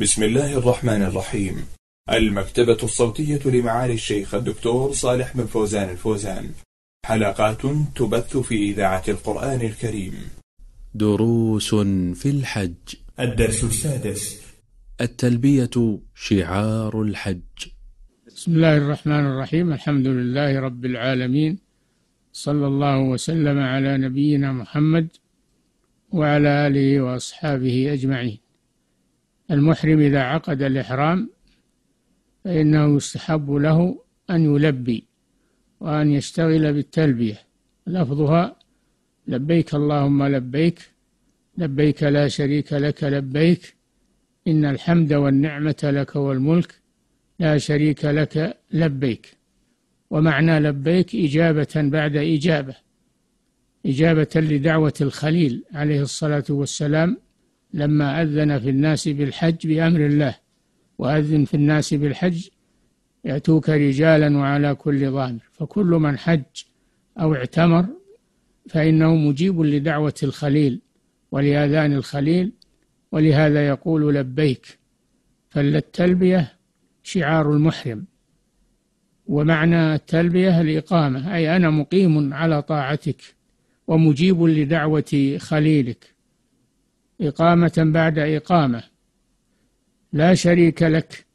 بسم الله الرحمن الرحيم. المكتبة الصوتية لمعالي الشيخ الدكتور صالح بن فوزان الفوزان. حلقات تبث في إذاعة القرآن الكريم. دروس في الحج. الدرس السادس. التلبية شعار الحج. بسم الله الرحمن الرحيم. الحمد لله رب العالمين. صلى الله وسلم على نبينا محمد وعلى آله وأصحابه أجمعين. المحرم إذا عقد الإحرام فإنه يستحب له أن يلبي وأن يشتغل بالتلبية. لفظها لبيك اللهم لبيك لبيك لا شريك لك لبيك إن الحمد والنعمة لك والملك لا شريك لك لبيك. ومعنى لبيك إجابة بعد إجابة إجابة لدعوة الخليل عليه الصلاة والسلام لما أذن في الناس بالحج بأمر الله وأذن في الناس بالحج يأتوك رجالا وعلى كل ضامر. فكل من حج أو اعتمر فإنه مجيب لدعوة الخليل ولآذان الخليل ولهذا يقول لبيك فالتلبية شعار المحرم. ومعنى التلبية الإقامة أي أنا مقيم على طاعتك ومجيب لدعوة خليلك. إقامة بعد إقامة. لا شريك لك.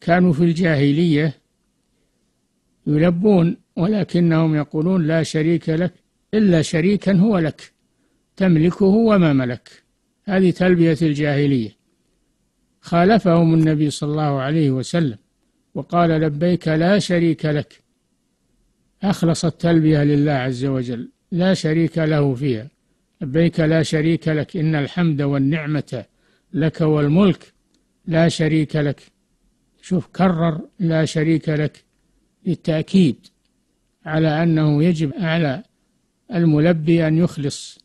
كانوا في الجاهلية يلبون ولكنهم يقولون لا شريك لك. إلا شريكا هو لك. تملكه وما ملك. هذه تلبية الجاهلية. خالفهم النبي صلى الله عليه وسلم وقال لبيك لا شريك لك. أخلص التلبية لله عز وجل. لا شريك له فيها. لبيك لا شريك لك إن الحمد والنعمة لك والملك لا شريك لك. شوف كرر لا شريك لك للتأكيد على أنه يجب على الملبي أن يخلص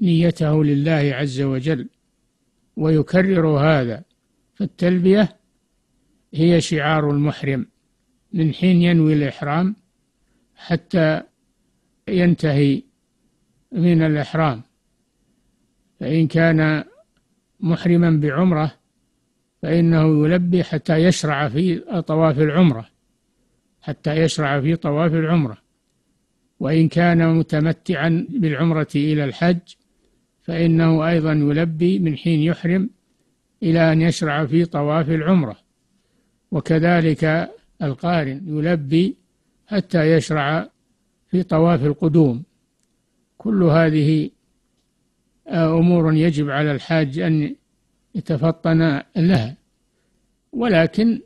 نيته لله عز وجل ويكرر هذا. فالتلبية هي شعار المحرم من حين ينوي الإحرام حتى ينتهي من الإحرام. فإن كان محرما بعمرة فإنه يلبي حتى يشرع في طواف العمرة حتى يشرع في طواف العمرة. وإن كان متمتعا بالعمرة إلى الحج فإنه أيضا يلبي من حين يحرم إلى أن يشرع في طواف العمرة. وكذلك القارن يلبي حتى يشرع في طواف القدوم. كل هذه أمور يجب على الحاج أن يتفطن لها. ولكن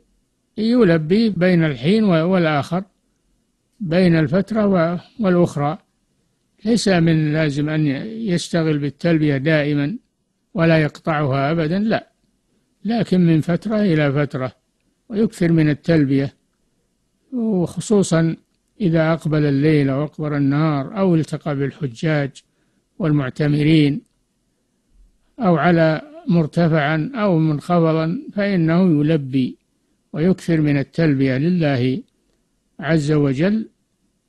يلبي بين الحين والآخر بين الفترة والأخرى. ليس من لازم أن يشتغل بالتلبية دائما ولا يقطعها أبدا لا. لكن من فترة إلى فترة ويكثر من التلبية. وخصوصا إذا أقبل الليل أو أقبل النهار أو التقى بالحجاج والمعتمرين. أو على مرتفعا أو منخفضا فإنه يلبي ويكثر من التلبية لله عز وجل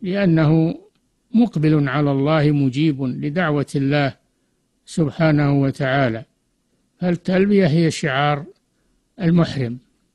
لأنه مقبل على الله مجيب لدعوة الله سبحانه وتعالى. فالتلبية هي شعار المحرم.